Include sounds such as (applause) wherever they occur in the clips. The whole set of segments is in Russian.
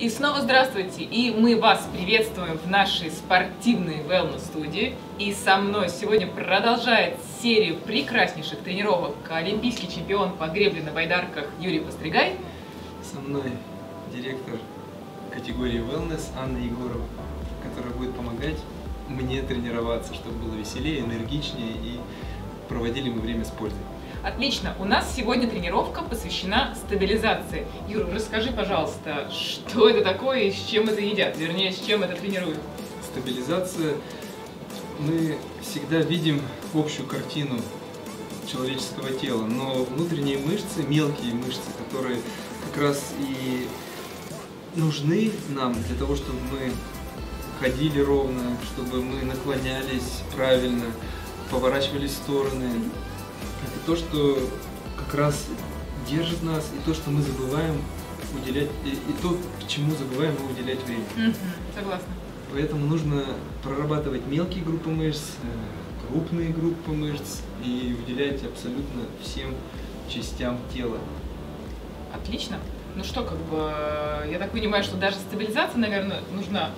И снова здравствуйте! И мы вас приветствуем в нашей спортивной wellness-студии. И со мной сегодня продолжает серию прекраснейших тренировок олимпийский чемпион по гребле на байдарках Юрий Постригай. Со мной директор категории wellness Анна Егорова, которая будет помогать мне тренироваться, чтобы было веселее, энергичнее и проводили мы время с пользой. Отлично. У нас сегодня тренировка посвящена стабилизации. Юра, расскажи, пожалуйста, что это такое и с чем это едят? Вернее, с чем это тренируют? Стабилизация. Мы всегда видим общую картину человеческого тела, но внутренние мышцы, мелкие мышцы, которые как раз и нужны нам для того, чтобы мы ходили ровно, чтобы мы наклонялись правильно, поворачивались в стороны, это то, что как раз держит нас, и то, что мы забываем уделять, и, и то, к чему забываем мы уделять время. Угу, согласна. Поэтому нужно прорабатывать мелкие группы мышц, э, крупные группы мышц и уделять абсолютно всем частям тела. Отлично. Ну что, как бы, я так понимаю, что даже стабилизация, наверное, нужна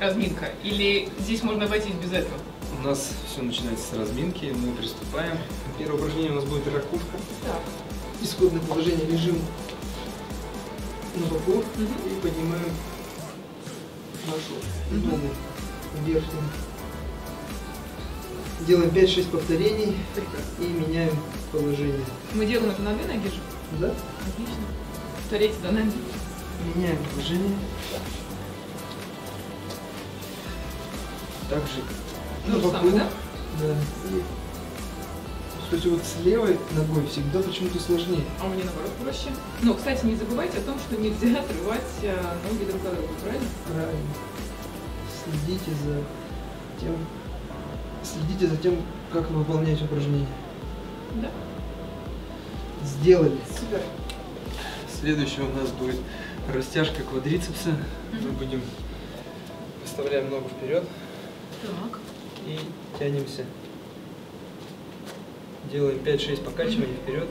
разминка, или здесь можно обойтись без этого? У нас все начинается с разминки, мы приступаем. Первое упражнение у нас будет ракушка. Так. Исходное положение лежим на боку угу. и поднимаем нашу ногу угу. верхнюю. Делаем 5-6 повторений и меняем положение. Мы делаем это на две ноги же? Да. Отлично. Повторите за нами. Меняем положение. Также ну, на боку. Самое, да? Да. Кстати, вот с левой ногой всегда почему-то сложнее. А меня наоборот проще. Но, кстати, не забывайте о том, что нельзя отрывать э, ноги друг от друга, правильно? Правильно. Следите за тем, следите за тем, как вы выполняете упражнение. Да. Сделали. Супер. Следующее у нас будет растяжка квадрицепса. Мы будем выставляем ногу вперед. Так и тянемся. Делаем 5-6 покачиваний вперед.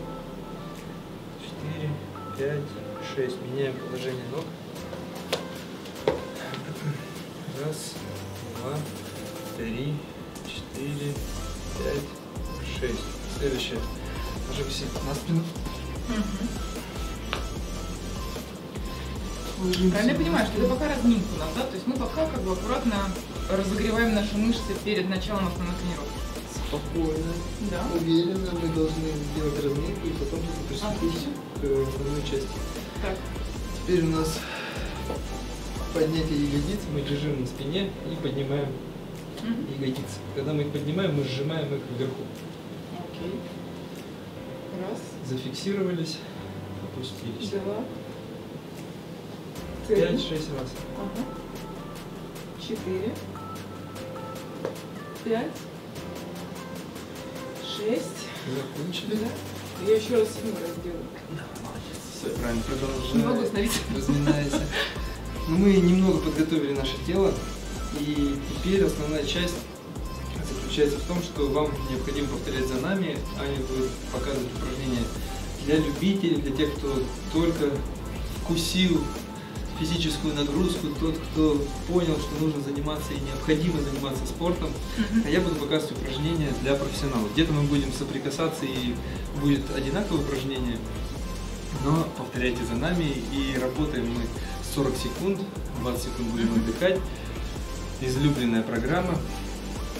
4, 5, 6. Меняем положение ног. Раз, два, три, четыре, пять, шесть. Следующее. Ложимся на спину. Угу. Правильно я понимаю, что это пока разминка у нас, да? То есть мы пока как бы аккуратно разогреваем наши мышцы перед началом основной тренировки. Спокойно, да. уверенно мы должны сделать разминку и потом приступить к основной части. Так. Теперь у нас поднятие ягодиц, мы лежим на спине и поднимаем угу. ягодицы. Когда мы их поднимаем, мы сжимаем их вверху. Окей. Раз. Зафиксировались, опустились. Два. Пять-шесть раз. Ага. Четыре пять, шесть. Закончили. Да. Я еще раз семь раз делаю. Да, молодец. Все правильно, продолжаем. Не могу остановиться. (laughs) Разминайся. Ну, мы немного подготовили наше тело, и теперь основная часть заключается в том, что вам необходимо повторять за нами. Аня будет показывать упражнения для любителей, для тех, кто только вкусил физическую нагрузку, тот, кто понял, что нужно заниматься и необходимо заниматься спортом, mm-hmm. а я буду показывать упражнения для профессионалов. Где-то мы будем соприкасаться и будет одинаковое упражнение, но повторяйте за нами и работаем мы 40 секунд, 20 секунд будем отдыхать. Излюбленная программа,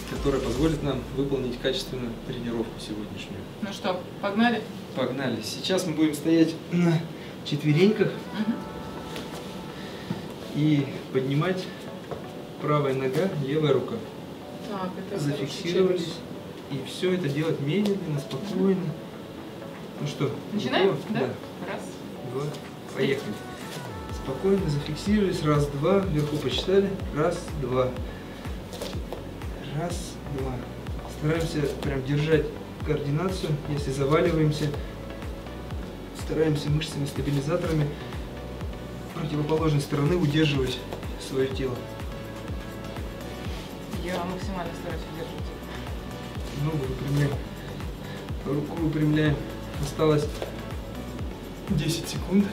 которая позволит нам выполнить качественную тренировку сегодняшнюю. Ну что, погнали? Погнали. Сейчас мы будем стоять на четвереньках. Угу и поднимать правая нога, левая рука. Так, это Зафиксировались. И все это делать медленно, спокойно. Ну что, начинаем? Да? да. Раз. Два. Поехали. Спокойно зафиксировались. Раз, два. Вверху посчитали. Раз, два. Раз, два. Стараемся прям держать координацию. Если заваливаемся, стараемся мышцами-стабилизаторами противоположной стороны удерживать свое тело. Я максимально стараюсь удерживать. Ногу выпрямляем. Руку выпрямляем. Осталось 10 секунд.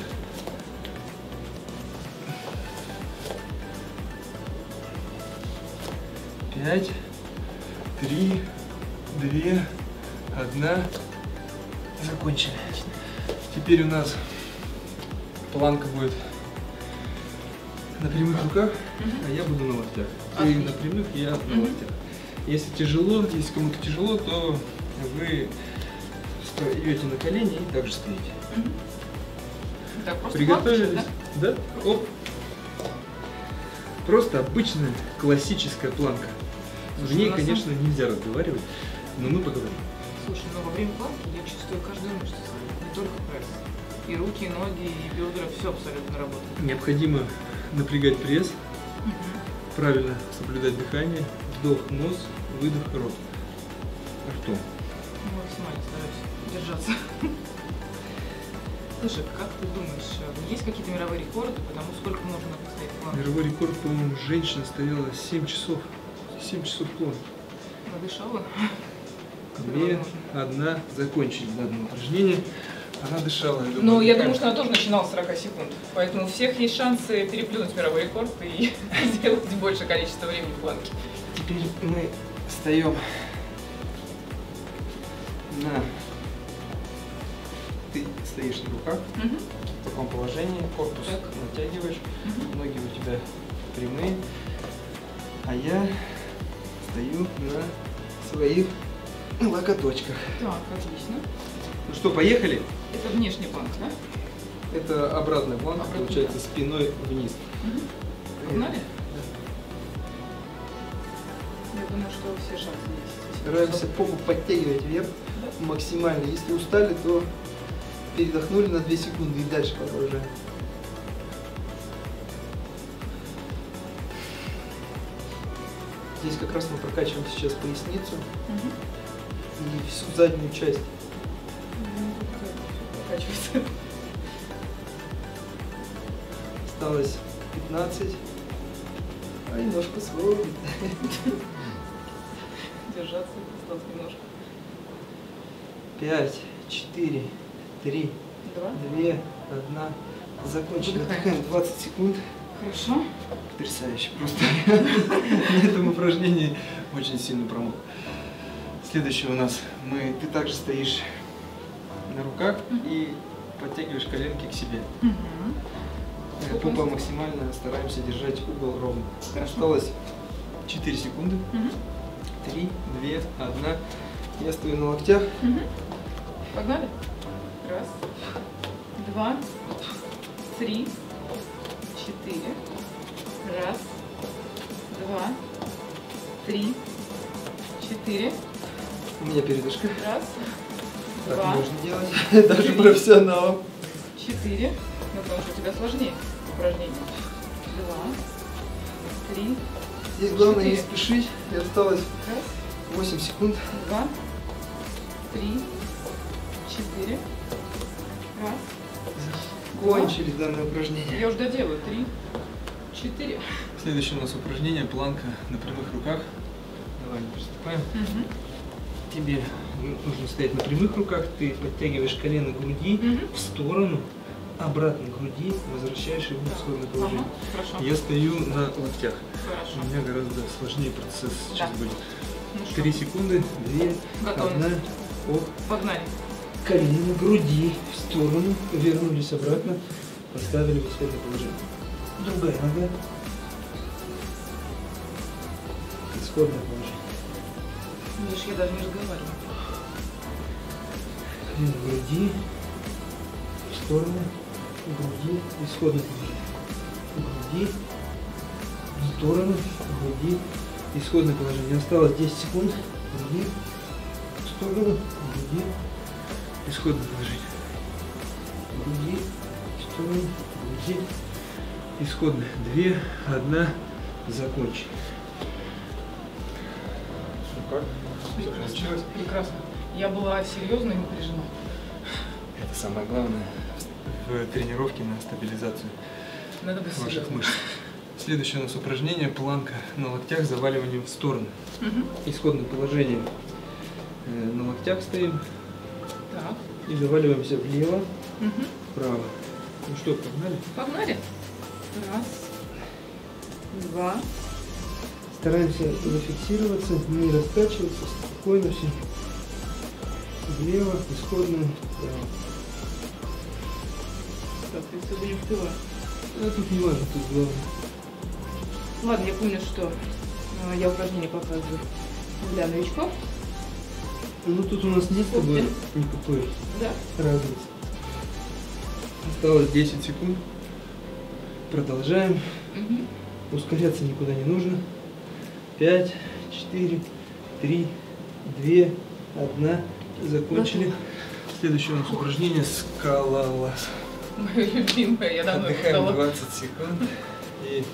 Пять, три, две, одна. Закончили. Теперь у нас планка будет на прямых руках, а я буду на локтях. Ты на прямых, я на локтях. Если тяжело, если кому-то тяжело, то вы встаете на колени и также стоите. Так, просто Приготовились? планка, Да? Оп. Просто обычная классическая планка. В Слушай, ней, ну, на самом- конечно, нельзя разговаривать, но мы поговорим. да? Слушай, ну во время планки я чувствую каждую мышцу, не только пресс. И руки, и ноги, и бедра, все абсолютно работает. Необходимо напрягать пресс, правильно соблюдать дыхание, вдох нос, выдох рот. Ртом. Ну, Максимально стараюсь держаться. Слушай, как ты думаешь, э, есть какие-то мировые рекорды по тому, сколько можно поставить планку? Мировой рекорд, по-моему, женщина стояла 7 часов. 7 часов планки. Надышала? Две, одна, закончили данное упражнение. Она дышала. я Ну, я думаю, что она тоже начинала с 40 секунд. Поэтому у всех есть шансы переплюнуть мировой рекорд и (laughs) сделать большее количество времени в планке. Теперь мы встаем на... Ты стоишь на руках в таком положении, корпус Так. натягиваешь, Мгм. ноги у тебя прямые, а я стою на своих локоточках. Так, отлично. Ну что, поехали? Это внешний планк, да? Это обратная планка, Обратная получается, спиной вниз. Погнали? Я думаю, что все шансы есть. Стараемся попу подтягивать вверх Да? максимально. Если устали, то передохнули на 2 секунды и дальше продолжаем. Здесь как раз мы прокачиваем сейчас поясницу Мгм. и всю заднюю часть. Тут прокачивается. Осталось 15. А немножко свободно. Держаться осталось немножко. 5, 4, 3, Два. 2, 1. Закончили. Отдыхаем 20 секунд. Хорошо. Потрясающе. Просто на этом упражнении очень сильно промок. Следующее у нас мы, ты также стоишь на руках и подтягиваешь коленки к себе. Э, Попа максимально стараемся держать угол ровно. Осталось 4 секунды. Мгм. 3, 2, 1. Я стою на локтях. Погнали. Раз, два, три, четыре. Раз, два, три, четыре. У меня передышка. Раз, Так два, можно делать. (laughs) Даже профессионалам. четыре. Ну, потому что у тебя сложнее упражнение. Два, три, Здесь главное не Четыре. спешить. И осталось раз, 8 секунд. два, три, четыре. Раз. Кончили данное упражнение. Я уже доделаю. Три, четыре. Следующее у нас упражнение планка на прямых руках. Давай приступаем. Мгм. Тебе нужно стоять на прямых руках, ты подтягиваешь колено груди Мгм. в сторону, обратно к груди, возвращаешь его в исходное положение. Ага, хорошо. Я стою на локтях. Хорошо. У меня гораздо сложнее процесс сейчас Да. будет. Ну Три секунды, две, Готовность. одна, оп, Погнали. колено груди в сторону, вернулись обратно, поставили в исходное положение. Другая нога. Исходное положение. Видишь, я даже не разговариваю. К груди, к груди, исходное положение. Груди, к груди, исходное положение. Осталось 10 секунд. Груди, к груди, исходное положение. Груди, к груди, исходное. Две, одна, закончили. Ну как? Получилось? Прекрасно. Я была серьезно и напряжена. Это самое главное в тренировке на стабилизацию Надо быть ваших серьезным. мышц. Следующее у нас упражнение планка на локтях с заваливанием в сторону. Мгм. Исходное положение. Э, На локтях стоим Так. и заваливаемся влево, Мгм. вправо. Ну что, погнали? Погнали. Раз, два, Стараемся зафиксироваться, не раскачиваться, спокойно все. Влево, исходную, вправо. Так, все будем впивать. А тут не важно, тут главное. Ладно, я помню, что э, я упражнение показываю для новичков. Ну тут у нас нет с тобой никакой Да. разницы. Осталось 10 секунд. Продолжаем. Мгм. Ускоряться никуда не нужно. 5, 4, 3, 2, 1. Закончили. Следующее у нас упражнение скалолаз. Мое любимое, я давно Отдыхаем ждала. 20 секунд. И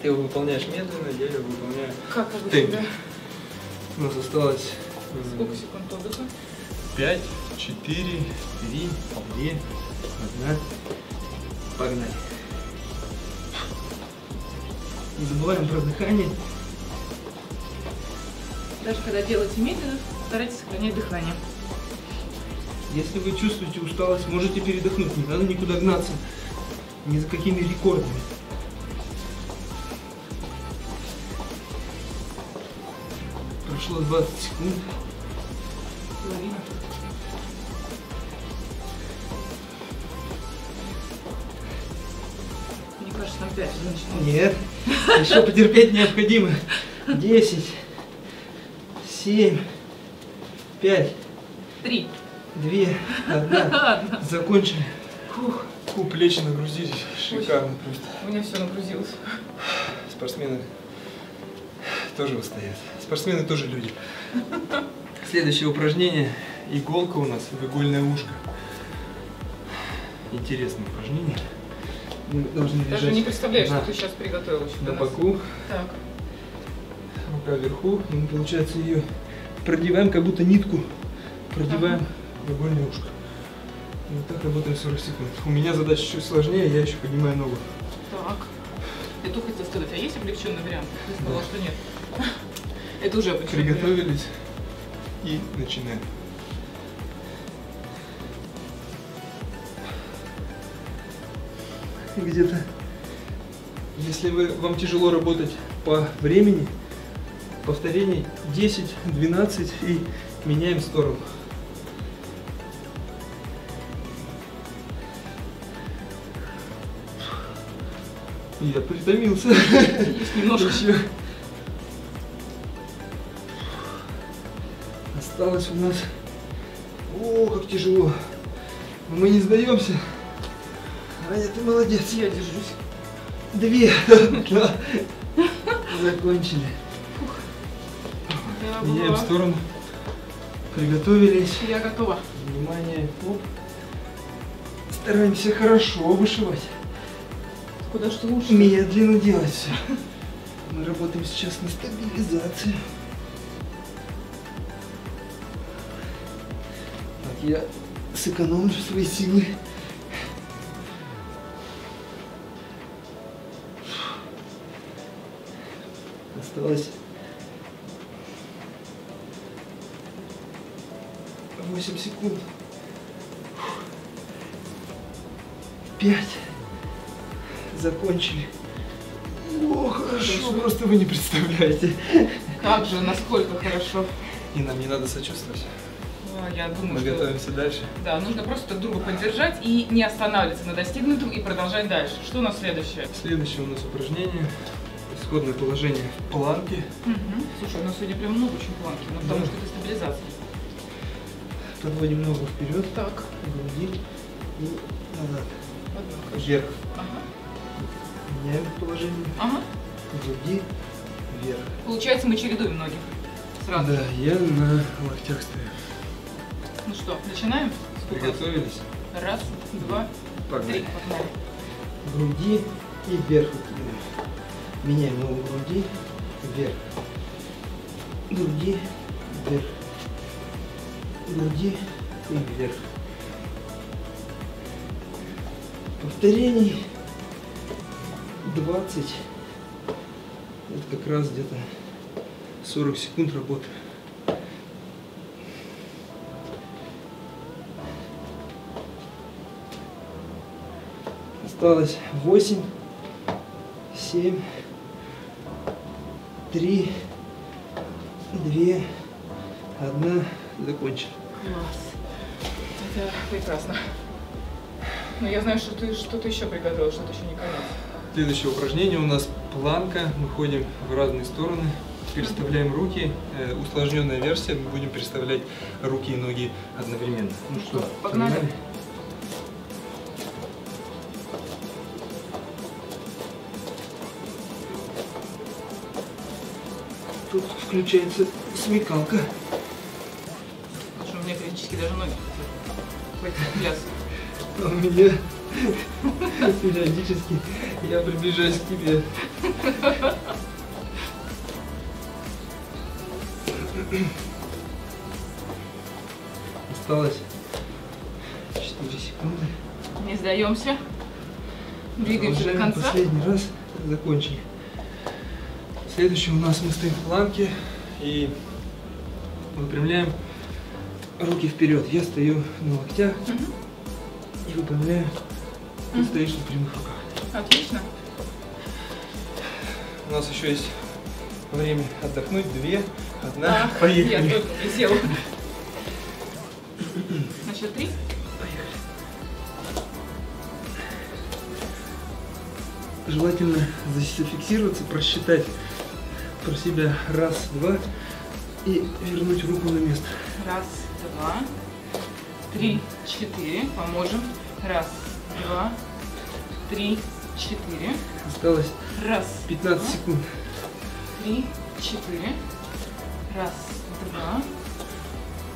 ты его выполняешь медленно, я его выполняю. Как обычно, Темп. да? У нас осталось Сколько секунд отдыха? 5, 4, 3, 2, 1. Погнали. Не забываем про дыхание. Даже когда делаете медленно, старайтесь сохранять дыхание. Если вы чувствуете усталость, можете передохнуть. Не надо никуда гнаться. Ни за какими рекордами. Прошло 20 секунд. Половина. Мне кажется, там 5 уже начинается. Нет, еще потерпеть необходимо. (laughs) 10, 7, 5, Три. 2, 1. (laughs) Ладно. Закончили. Фух, Фу, плечи нагрузились. Шикарно просто. у меня все нагрузилось. Спортсмены тоже выстоят. Спортсмены тоже люди. Следующее упражнение. Иголка у нас в игольное ушко. Интересное упражнение. Мы должны Даже лежать не представляю, на, что ты сейчас приготовил на нас. боку, Так. Рука вверху. И мы, получается, ее продеваем, как будто нитку продеваем в игольное ушко. И вот так работаем 40 секунд. У меня задача чуть сложнее, я еще поднимаю ногу. Так. Я только хотела сказать, а есть облегченный вариант? Ты сказала, Да. что нет. (laughs) Это уже облегченный. Приготовились и начинаем. Где-то, если вы, вам тяжело работать по времени, повторений 10, 12 и меняем сторону. Я притомился. Есть немножко. Еще. Осталось у нас... О, как тяжело. Но мы не сдаемся. Аня, ты молодец. Я держусь. Две. (laughs) Да. Меняем была. сторону. Приготовились. Я готова. Внимание. Оп. Стараемся хорошо вышивать. Куда что лучше? Медленно делать все. Мы работаем сейчас на стабилизацию. Так, я сэкономлю свои силы. Осталось 8 секунд. Пять. Закончили. О, хорошо, просто вы не представляете. Как же, насколько хорошо. И нам не надо сочувствовать. Я думаю, Мы что... готовимся дальше. Да, нужно просто друг друга поддержать и не останавливаться на достигнутом и продолжать дальше. Что у нас следующее? Следующее у нас упражнение. Исходное положение в планке. Мгм. Слушай, у нас сегодня прям много очень планки, ну потому Да. что это стабилизация. Подводим ногу вперед, Так. груди и назад. Одно. Вверх. Ага. Меняем положение. Ага. Груди вверх. Получается, мы чередуем ноги. Сразу. Да, я на локтях стою. Ну что, начинаем? Сколько? Приготовились? Раз, два, три. Погнали. Погнали. Груди и вверх. выкидываем. Меняем ногу груди вверх. Груди вверх. Груди и вверх. Повторений 20. Это как раз где-то 40 секунд работы. Осталось 8, 7, три, две, одна. Закончили. Класс. Это прекрасно. Но я знаю, что ты что-то еще приготовил, что-то еще не конец. Следующее упражнение у нас планка. Мы ходим в разные стороны, переставляем руки. Э, усложненная версия. Мы будем переставлять руки и ноги одновременно. Ну что, Погнали. Тут включается смекалка. А у меня периодически я приближаюсь к тебе. Осталось 4 секунды. Не сдаемся. Двигаемся до конца. Последний раз закончили. Следующий у нас мы стоим в планке и выпрямляем руки вперед. Я стою на локтях Мгм. и выпрямляю. Ты Мгм. стоишь на прямых руках. Отлично. У нас еще есть время отдохнуть. Две, одна. А, Я Поехали. только присела. На счет три. Желательно зафиксироваться, просчитать про себя раз, два и вернуть руку на место. Раз, два, три, четыре. Поможем. Раз, два, три, четыре. Осталось Раз, 15 два, секунд. три, четыре. Раз, два,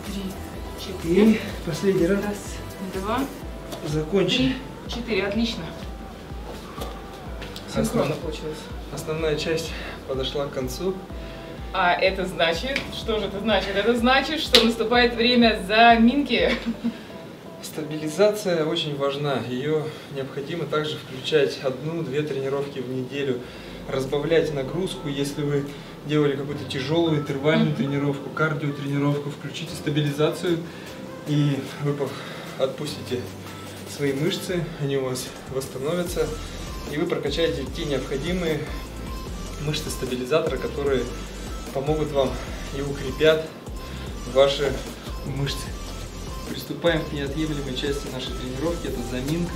три, четыре. И последний раз Раз, два, закончили. три, четыре. Отлично. Синхронно получилось. Основная часть подошла к концу. А это значит, что же это значит? Это значит, что наступает время заминки. Стабилизация очень важна. Ее необходимо также включать одну-две тренировки в неделю. Разбавлять нагрузку, если вы делали какую-то тяжелую интервальную Мгм. тренировку, кардиотренировку, включите стабилизацию и вы отпустите свои мышцы, они у вас восстановятся, и вы прокачаете те необходимые мышцы стабилизатора, которые помогут вам и укрепят ваши мышцы. Приступаем к неотъемлемой части нашей тренировки, это заминка.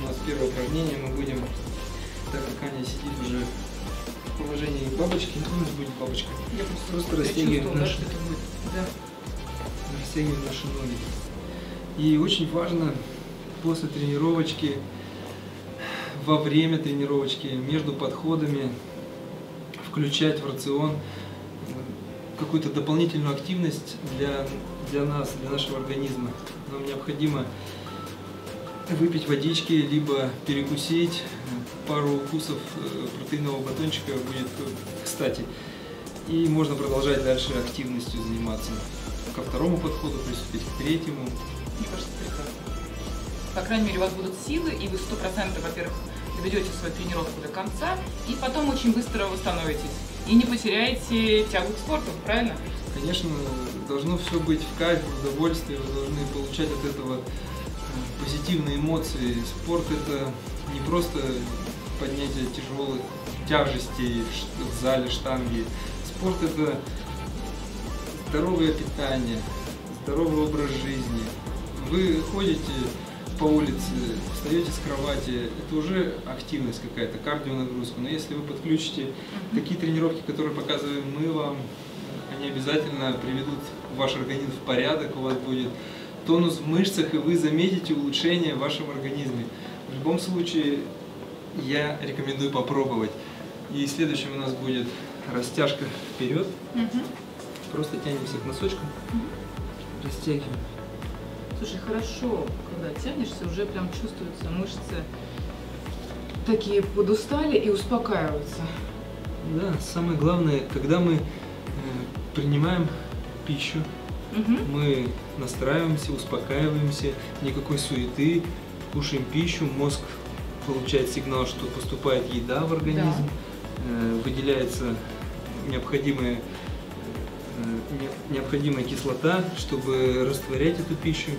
У нас первое упражнение мы будем, так как Аня сидит уже в положении бабочки, ну, у нас будет бабочка, Я Просто я растягиваем да, наши- будет. Да. растягиваем наши ноги. И очень важно после тренировочки, во время тренировочки, между подходами включать в рацион э, какую-то дополнительную активность для, для нас, для нашего организма. Нам необходимо выпить водички, либо перекусить. Пару укусов э, протеинового батончика будет э, кстати. И можно продолжать дальше активностью заниматься. Ко второму подходу приступить, к третьему. Мне кажется, прекрасно. По крайней мере, у вас будут силы, и вы сто процентов, во-первых, доведете свою тренировку до конца, и потом очень быстро восстановитесь. И не потеряете тягу к спорту, правильно? Конечно, должно все быть в кайф, в удовольствие, вы должны получать от этого э, позитивные эмоции. Спорт это не просто поднятие тяжелых тяжестей в зале штанги. Спорт это здоровое питание, здоровый образ жизни. Вы ходите по улице, встаете с кровати, это уже активность какая-то, кардионагрузка. Но если вы подключите такие тренировки, которые показываем мы вам, они обязательно приведут ваш организм в порядок, у вас будет тонус в мышцах, и вы заметите улучшение в вашем организме. В любом случае, я рекомендую попробовать. И следующим у нас будет растяжка вперед. Мгм. Просто тянемся к носочкам, растягиваем. Слушай, хорошо, когда тянешься, уже прям чувствуются мышцы такие подустали и успокаиваются. Да, самое главное, когда мы э, принимаем пищу, Мгм. мы настраиваемся, успокаиваемся, никакой суеты, кушаем пищу, мозг получает сигнал, что поступает еда в организм, э, выделяется необходимая, э, не- необходимая кислота, чтобы растворять эту пищу.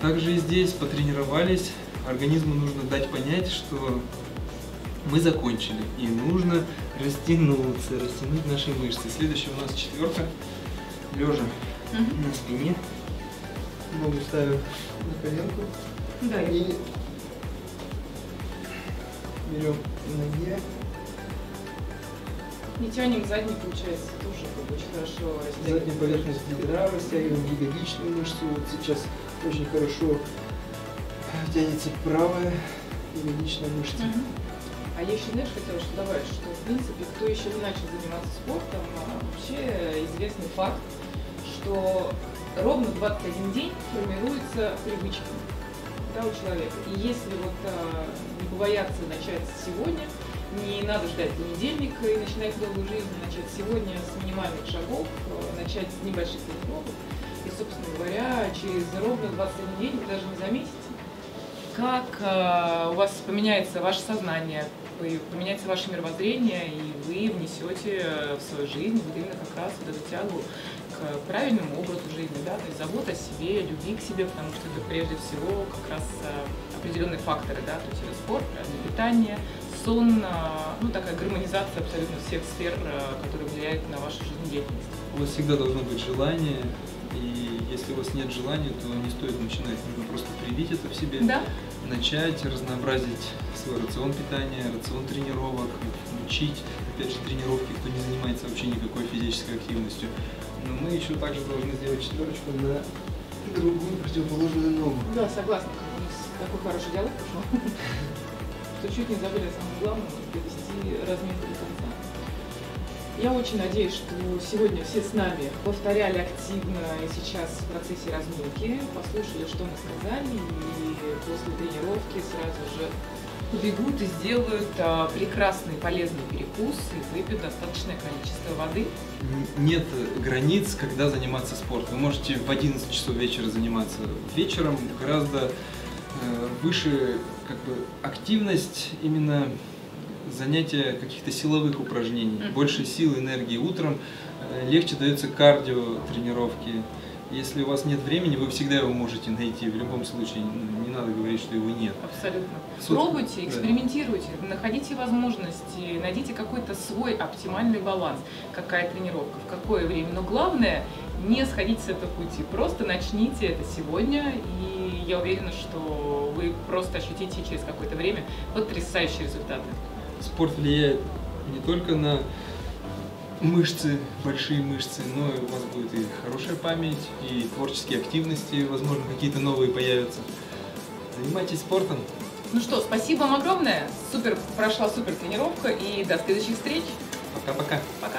Также и здесь потренировались, организму нужно дать понять, что мы закончили. И нужно растянуться, растянуть наши мышцы. Следующая у нас четверка. Лежа Мгм. на спине. Ногу ставим на коленку. Да, И берем ноге. И тянем задний, получается, тоже очень хорошо растягивает. Заднюю поверхность бедра растягиваем, ягодичную мышцу. Вот сейчас очень хорошо тянется правая ягодичная мышца. Мгм. А я еще, знаешь, хотела что добавить, что, в принципе, кто еще не начал заниматься спортом, а, вообще известный факт, что ровно 21 день формируются привычки да, у человека. И если вот а, не побояться начать сегодня, не надо ждать понедельника и начинать новую жизнь, начать сегодня с минимальных шагов, а, начать с небольших тренировок. И, собственно говоря, через ровно 21 день вы даже не заметите, как э, у вас поменяется ваше сознание, поменяется ваше мировоззрение, и вы внесете э, в свою жизнь вот именно как раз эту тягу к правильному образу жизни, да, то есть забота о себе, любви к себе, потому что это прежде всего как раз э, определенные факторы, да, то есть это спорт, правильное питание, сон, э, ну такая гармонизация абсолютно всех сфер, э, которые влияют на вашу жизнедеятельность. У вас всегда должно быть желание, и если у вас нет желания, то не стоит начинать. Нужно просто привить это в себе, Да? начать разнообразить свой рацион питания, рацион тренировок, включить, опять же, тренировки, кто не занимается вообще никакой физической активностью. Но мы еще также должны сделать четверочку на другую противоположную ногу. Да, согласна. Такой хороший диалог пошел, (laughs) что чуть не забыли о самом главном довести разминку до конца. Я очень надеюсь, что сегодня все с нами повторяли активно и сейчас в процессе разминки, послушали, что мы сказали, и после тренировки сразу же убегут и сделают а, прекрасный полезный перекус и выпьют достаточное количество воды. Нет границ, когда заниматься спортом. Вы можете в 11 часов вечера заниматься. Вечером гораздо выше как бы, активность именно занятия каких-то силовых упражнений. Мгм. Больше сил, энергии. Утром э, легче дается кардио тренировки. Если у вас нет времени, вы всегда его можете найти. В любом случае, не надо говорить, что его нет. Абсолютно. Сутки. Пробуйте, Да. экспериментируйте, находите возможности, найдите какой-то свой оптимальный баланс, какая тренировка, в какое время. Но главное, не сходите с этого пути, просто начните это сегодня, и я уверена, что вы просто ощутите через какое-то время потрясающие результаты. Спорт влияет не только на мышцы, большие мышцы, но у вас будет и хорошая память, и творческие активности, возможно, какие-то новые появятся. Занимайтесь спортом. Ну что, спасибо вам огромное, супер, прошла супер тренировка, и до следующих встреч, Пока-пока. пока!